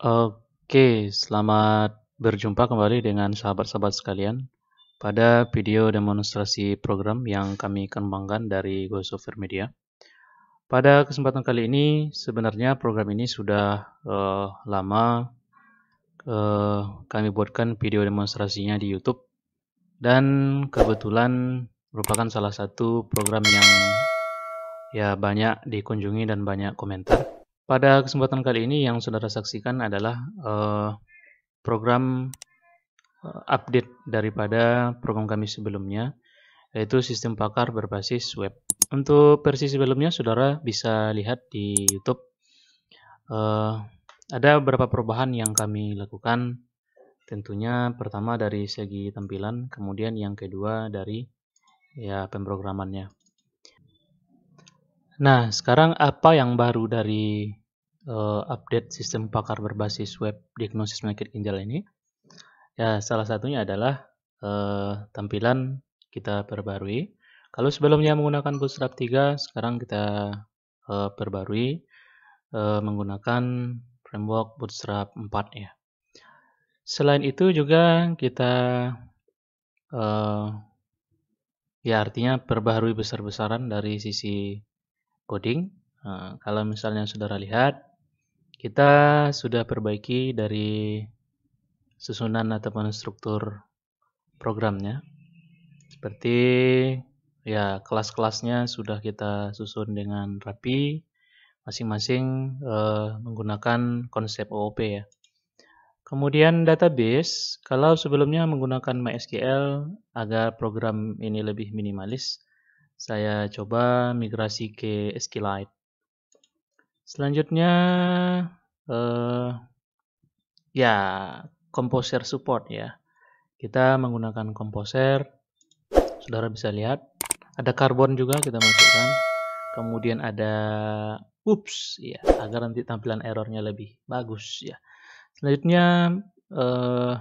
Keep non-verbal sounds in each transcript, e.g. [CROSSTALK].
Oke, selamat berjumpa kembali dengan sahabat-sahabat sekalian pada video demonstrasi program yang kami kembangkan dari Go Software Media. Pada kesempatan kali ini, sebenarnya program ini sudah uh, lama uh, kami buatkan video demonstrasinya di YouTube dan kebetulan merupakan salah satu program yang ya banyak dikunjungi dan banyak komentar. Pada kesempatan kali ini yang saudara saksikan adalah uh, program uh, update daripada program kami sebelumnya, yaitu sistem pakar berbasis web. Untuk versi sebelumnya, saudara bisa lihat di YouTube. Uh, ada beberapa perubahan yang kami lakukan. Tentunya pertama dari segi tampilan, kemudian yang kedua dari ya pemrogramannya. Nah, sekarang apa yang baru dari uh, update sistem pakar berbasis web diagnosis penyakit ginjal ini? Ya, salah satunya adalah uh, tampilan kita perbarui. Kalau sebelumnya menggunakan Bootstrap 3, sekarang kita uh, perbarui uh, menggunakan framework Bootstrap 4 ya. Selain itu juga kita uh, ya artinya perbarui besar-besaran dari sisi coding. Nah, kalau misalnya saudara lihat kita sudah perbaiki dari susunan ataupun struktur programnya. Seperti ya kelas-kelasnya sudah kita susun dengan rapi, masing-masing uh, menggunakan konsep OOP ya. Kemudian database, kalau sebelumnya menggunakan MySQL agar program ini lebih minimalis, saya coba migrasi ke SQLite. Selanjutnya uh, ya Composer support ya. Kita menggunakan Composer. Saudara bisa lihat ada karbon juga kita masukkan. Kemudian ada ups ya agar nanti tampilan errornya lebih bagus ya. Selanjutnya eh,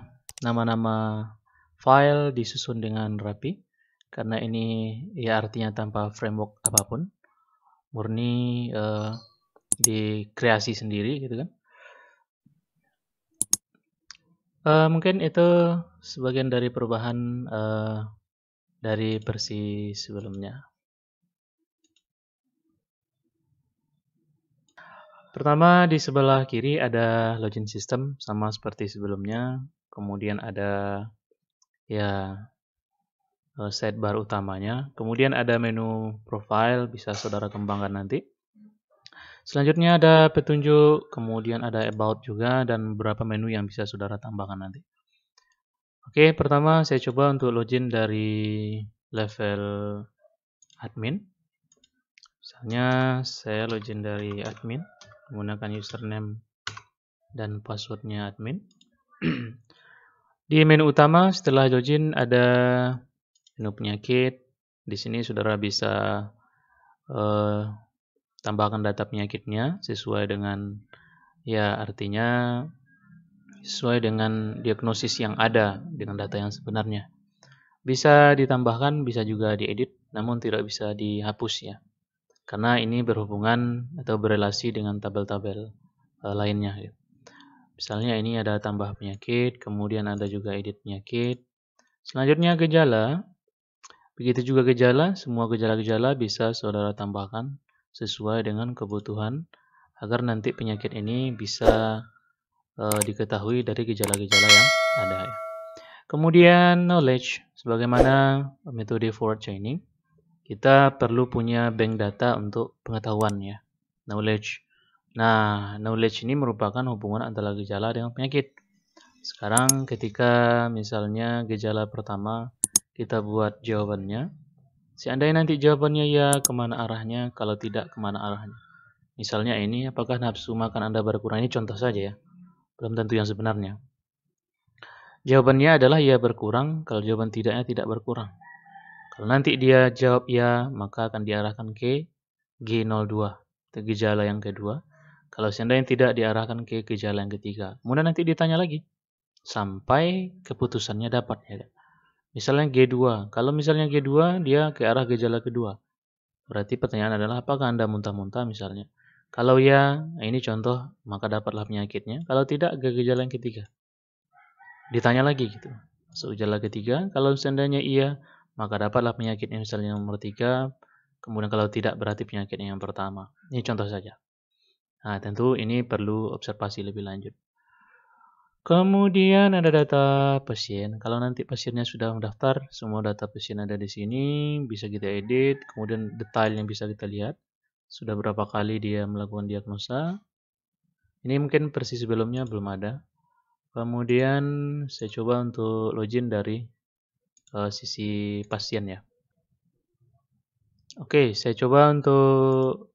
nama-nama file disusun dengan rapi karena ini ya artinya tanpa framework apa pun murni uh, dikreasi sendiri gitu kan. Uh, mungkin itu sebagian dari perubahan uh, dari versi sebelumnya. Pertama di sebelah kiri ada login system sama seperti sebelumnya. Kemudian ada ya eh, sidebar utamanya. Kemudian ada menu profile bisa saudara kembangkan nanti. Selanjutnya ada petunjuk, kemudian ada about juga, dan beberapa menu yang bisa saudara tambahkan nanti. Oke, pertama saya coba untuk login dari level admin. Misalnya saya login dari admin, menggunakan username dan passwordnya admin. [CLEARS THROAT] Di menu utama setelah login ada menu penyakit. Di sini saudara bisa uh, tambahkan data penyakitnya sesuai dengan ya artinya sesuai dengan diagnosis yang ada dengan data yang sebenarnya. Bisa ditambahkan, bisa juga diedit, namun tidak bisa dihapus ya. Karena ini berhubungan atau berelasi dengan tabel-tabel uh, lainnya. Ya. Misalnya ini ada tambah penyakit, kemudian ada juga edit penyakit. Selanjutnya gejala. Begitu juga gejala, semua gejala-gejala bisa saudara tambahkan sesuai dengan kebutuhan agar nanti penyakit ini bisa uh, diketahui dari gejala-gejala yang ada ya. Kemudian knowledge sebagaimana metode forward chaining kita perlu punya bank data untuk pengetahuan ya. Knowledge. Nah, knowledge ini merupakan hubungan antara gejala dengan penyakit. Sekarang ketika misalnya gejala pertama kita buat jawabannya, Seandainya nanti jawabannya ya, ke mana arahnya? Kalau tidak, ke mana arahnya? Misalnya ini, apakah nafsu makan Anda berkurang? Ini contoh saja ya. Belum tentu yang sebenarnya. Jawabannya adalah ya berkurang, kalau jawaban tidaknya tidak berkurang. Kalau nanti dia jawab ya, maka akan diarahkan ke G02, ke gejala yang kedua. Kalau seandainya tidak diarahkan ke gejala yang ketiga. Kemudian nanti ditanya lagi. Sampai keputusannya dapat ya. Misalnya G2. Kalau misalnya G2, dia ke arah gejala kedua. Berarti pertanyaan adalah apakah Anda muntah-muntah misalnya? Kalau ya, ini contoh, maka dapatlah penyakitnya. Kalau tidak, gejala yang ketiga. Ditanya lagi gitu. So, gejala ketiga, kalau seandainya iya, maka dapatlah penyakitnya misalnya nomor tiga. Kemudian kalau tidak, berarti penyakitnya yang pertama. Ini contoh saja. Nah, tentu ini perlu observasi lebih lanjut. Kemudian ada data pasien. Kalau nanti pasiennya sudah mendaftar, semua data pasien ada di sini, bisa kita edit, kemudian detail yang bisa kita lihat sudah berapa kali dia melakukan diagnosa. Ini mungkin versi sebelumnya belum ada. Kemudian saya coba untuk login dari uh, sisi pasien ya. Oke, saya coba untuk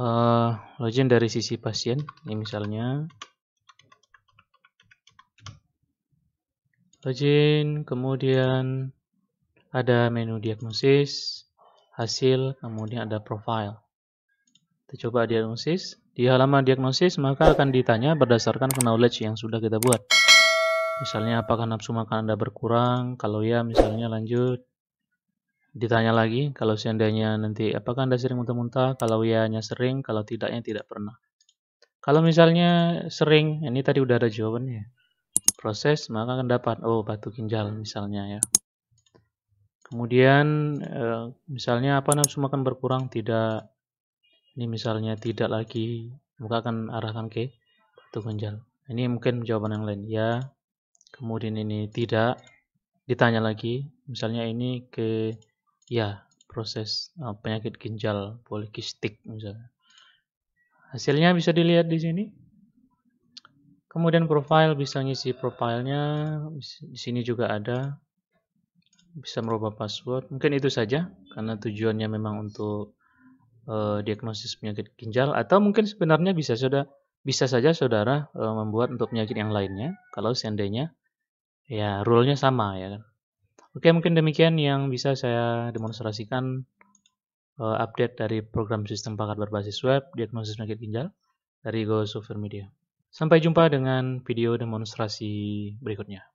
uh, login dari sisi pasien. Ini misalnya login, kemudian ada menu diagnosis, hasil, kemudian ada profile. Kita coba diagnosis. Di halaman diagnosis maka akan ditanya berdasarkan knowledge yang sudah kita buat. Misalnya apakah nafsu makan Anda berkurang? Kalau ya misalnya lanjut. Ditanya lagi kalau seandainya nanti apakah Anda sering muntah-muntah? Kalau ya hanya sering, kalau tidaknya tidak pernah. Kalau misalnya sering, ini tadi udah ada jawabannya. Proses maka akan dapat oh batu ginjal misalnya ya. Kemudian eh, misalnya apa nafsu makan berkurang tidak ini misalnya tidak lagi maka akan arahkan ke batu ginjal. Ini mungkin jawaban yang lain ya. Kemudian ini tidak ditanya lagi misalnya ini ke ya proses uh, penyakit ginjal polikistik misalnya. Hasilnya bisa dilihat di sini. Kemudian profile bisa ngisi profilnya, di sini juga ada bisa merubah password. Mungkin itu saja karena tujuannya memang untuk uh, diagnosis penyakit ginjal atau mungkin sebenarnya bisa sudah bisa saja saudara uh, membuat untuk penyakit yang lainnya kalau seandainya ya rule-nya sama ya kan. Oke, mungkin demikian yang bisa saya demonstrasikan uh, update dari program sistem paket berbasis web diagnosis penyakit ginjal dari Go Software Media. Sampai jumpa dengan video demonstrasi berikutnya.